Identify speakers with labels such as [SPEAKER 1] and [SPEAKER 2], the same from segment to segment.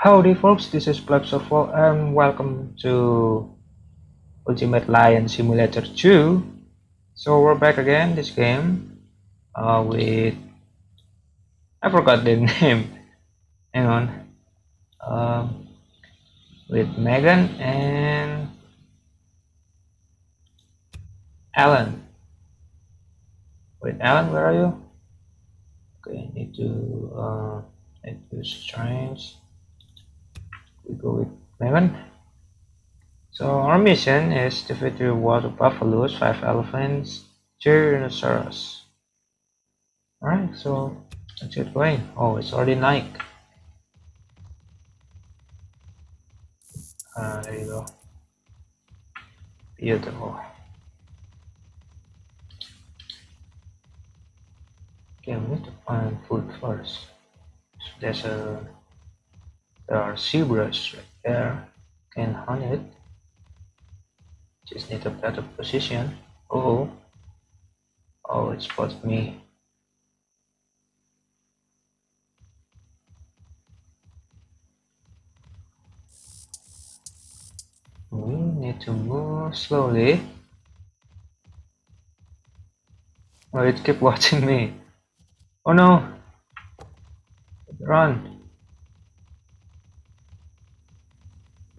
[SPEAKER 1] Howdy folks, this is BlackServal and welcome to Ultimate Lion Simulator 2. So we're back again this game uh, with I forgot the name. Hang on. Um, with Megan and Alan. Wait, Alan, where are you? Okay, I need to uh, need to strange we go with Megan. So our mission is to defeat three water buffaloes, five elephants, two rhinoceros. Alright, so let's get going. Oh, it's already night. Ah, there you go. Beautiful. Okay, we need to find food first. So there's a there are zebras right there. Can hunt it. Just need a better position. Oh, oh, it spotted me. We need to move slowly. Oh, it kept watching me. Oh no! Run!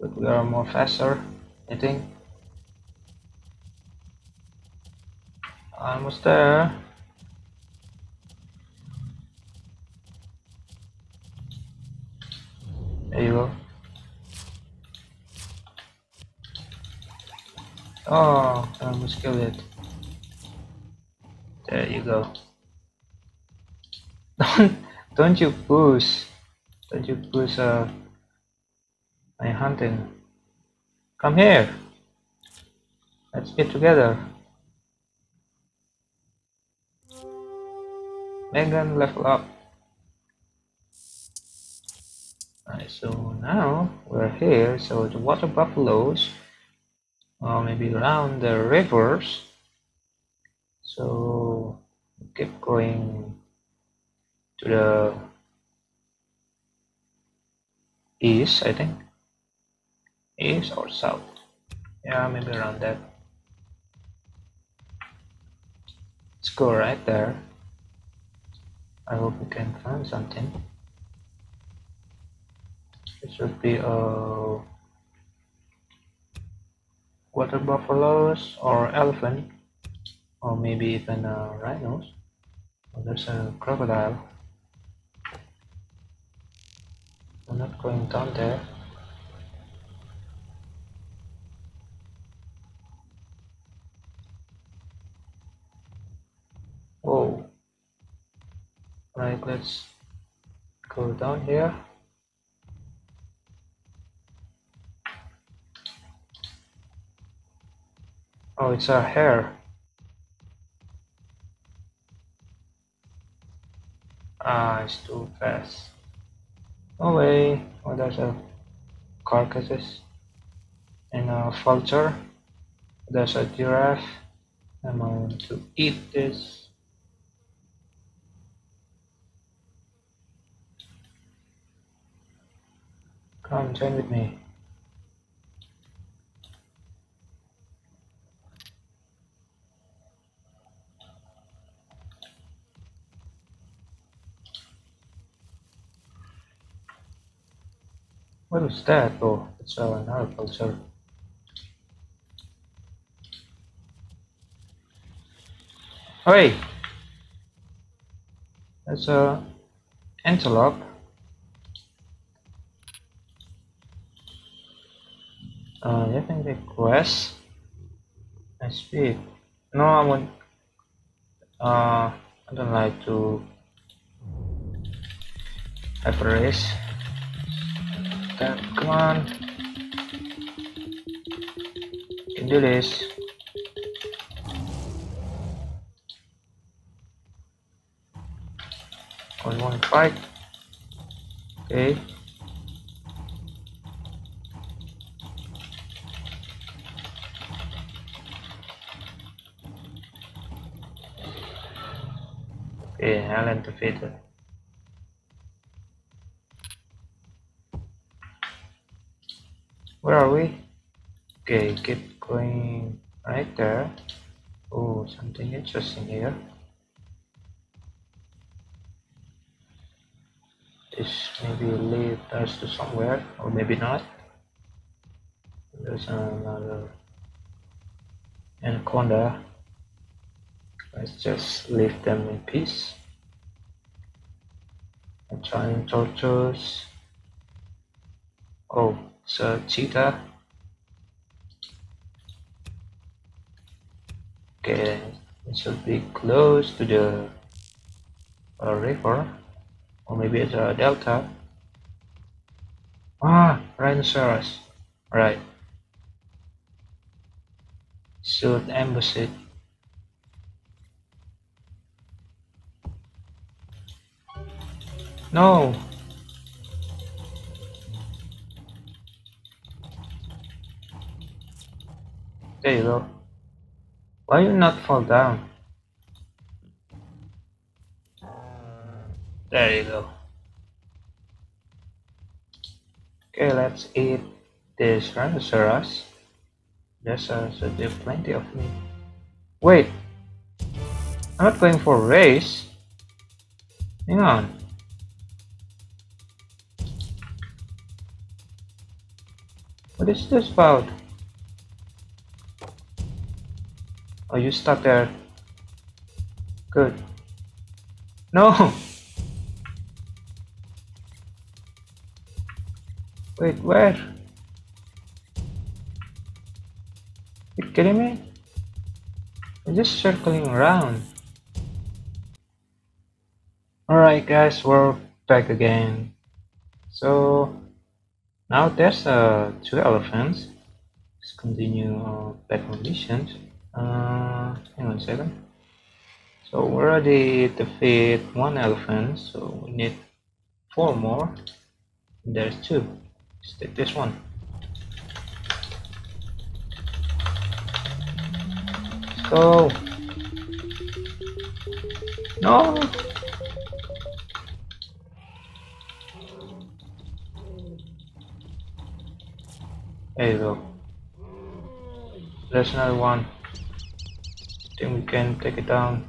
[SPEAKER 1] But we are more faster I think. Almost there. There you go. Oh I almost killed it. There you go. Don't don't you push. Don't you push uh my hunting. Come here. Let's get together. Megan level up. Alright, so now we're here. So the water buffaloes, or maybe around the rivers. So keep going to the east, I think east or south? Yeah maybe around that. Let's go right there. I hope we can find something. It should be a uh, water buffaloes or elephant or maybe even uh, rhinos. Oh, there's a crocodile. I'm not going down there Right, let's go down here. Oh, it's a hare. Ah, it's too fast. No way. Oh, there's a carcasses and a vulture. There's a giraffe. I'm going to eat this. Come join with me. What is that? Oh, it's another culture. Hey! That's a antelope. Uh, you can request I speak no I want uh, I don't like to. Have a race come on. You can do this. On one fight. Okay Okay, Alan defeated. Where are we? Okay, keep going right there. Oh, something interesting here. This maybe lead us to somewhere, or maybe not. There's another anaconda. Let's just leave them in peace. Giant tortoise. Oh, it's a cheetah. Okay, it should be close to the uh, river, or maybe it's a delta. Ah, rhinoceros. Right. Should ambush it. No! There you go. Why you not fall down? There you go. Okay, let's eat this rhinoceros. There's uh, so there's plenty of meat. Wait, I'm not going for a race. Hang on. What is this about? Oh, you stuck there. Good. No! Wait, where? You kidding me? I'm just circling around. Alright guys, we're back again. So now there's uh, two elephants. Let's continue uh, back on missions. Uh, hang on a second. So we already defeat one elephant, so we need four more. There's two. Let's take this one. Go. No. There you go. There's another one think we can take it down.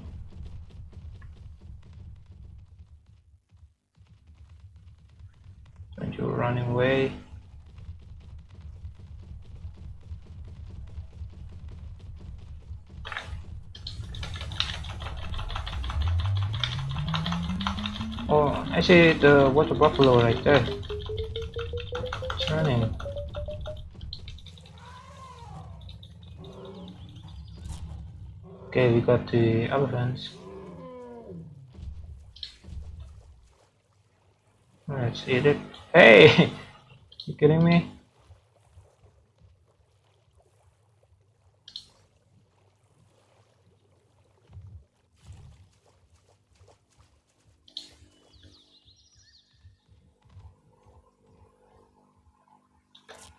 [SPEAKER 1] And you're running away. Oh, I see the water buffalo right there. It's running. Okay, we got the elephants. Let's eat it. Hey! you kidding me?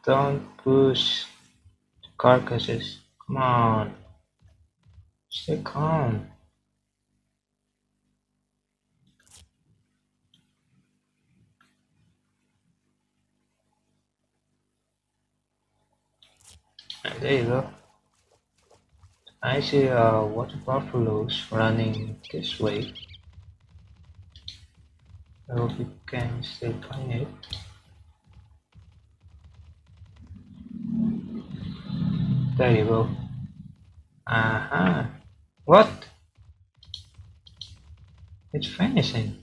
[SPEAKER 1] Don't push the carcasses. Come on. Stay calm. there you go. I see uh, water buffaloes running this way. I hope you can still find it. There you go. Uh -huh. What? It's vanishing.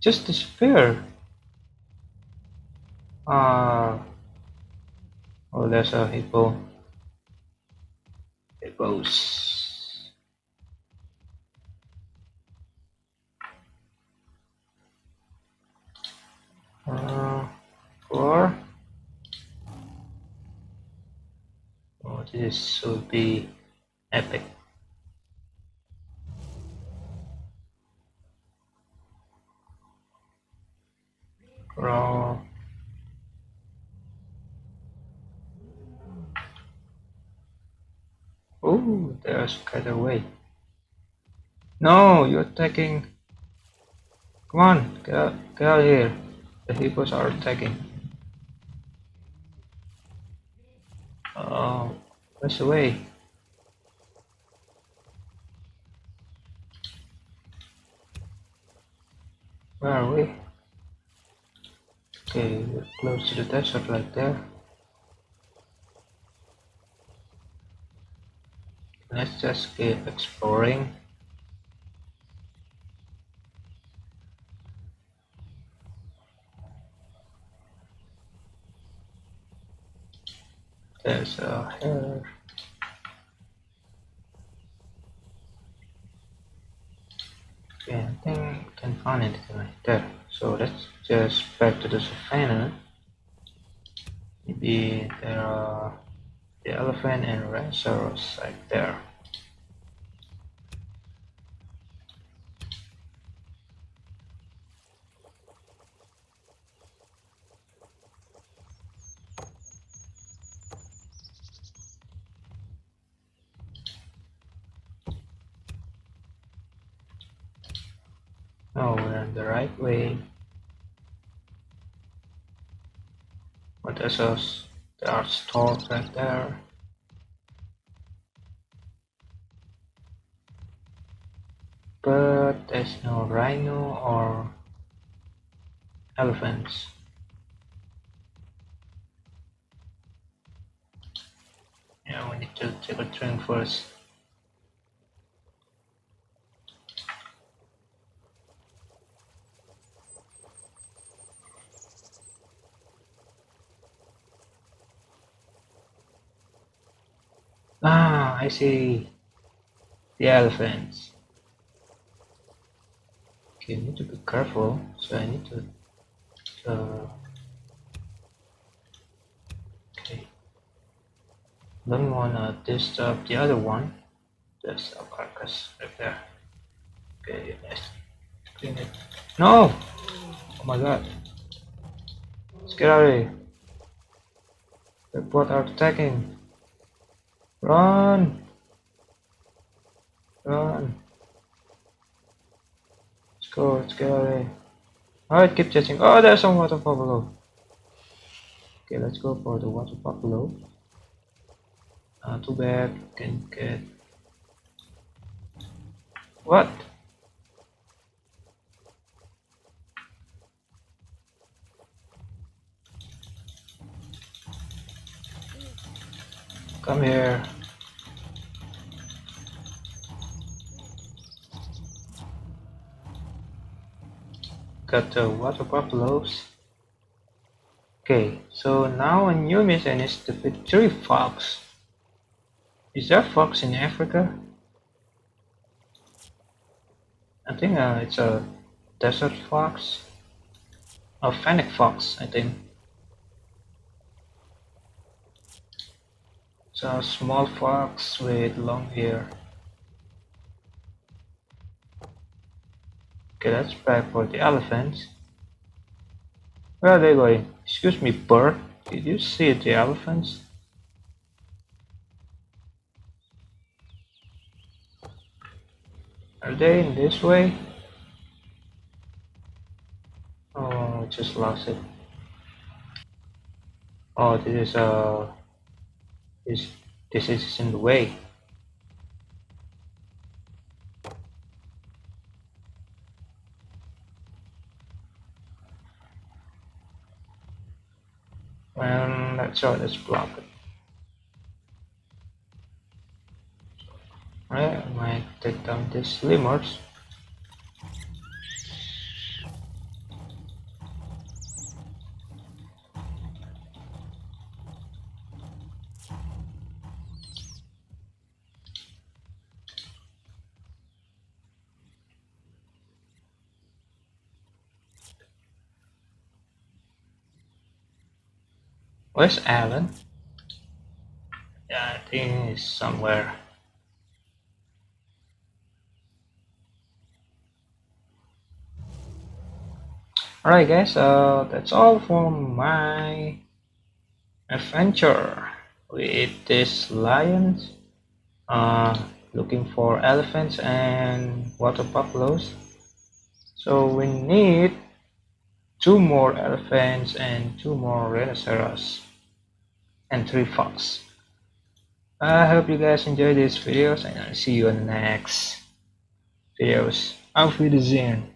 [SPEAKER 1] Just disappear. Ah. Uh, oh, there's a hippo. Hippos. Uh, four. Oh, this should be epic. Cut away. No, you're attacking. Come on, get out, get out here. The hippos are attacking. Oh, where's the way? Where are we? Okay, we're close to the desert right there. Let's just keep exploring. There's a hare. Okay, I think I can find anything like there. So let's just back to the savannah. Maybe there are the elephant and rhinoceros right there. Oh, we're on the right way. What us? There are stores right there. But there's no rhino or elephants. Yeah, we need to take a drink first. Ah, I see. The elephants. Okay, I need to be careful. So I need to. Uh, okay. Don't wanna disturb the other one. There's a carcass right there. Okay, let's clean it. No! Oh my god. Let's get out of here. The bot are attacking. Run! Run! Let's go, let's get here. Alright, keep chasing. Oh, there's some water buffalo. Okay, let's go for the water buffalo. Uh, too bad, can get... What? Come here. Got the water buffaloes. Okay, so now a new mission is the victory fox. Is there fox in Africa? I think uh, it's a desert fox. A fennec fox, I think. A small fox with long hair. Okay, let's back for the elephants. Where are they going? Excuse me, bird. Did you see the elephants? Are they in this way? Oh, I just lost it. Oh, this is uh, this this is in the way. And let's show this block it. Alright, I might take down these lemurs. Where's Alan? Yeah, I think he's somewhere. Alright guys, uh, that's all for my adventure with this lions uh, looking for elephants and water buffaloes so we need two more elephants and two more rhinoceros and three fox I hope you guys enjoy these videos and I'll see you on the next videos. Auf Wiedersehen.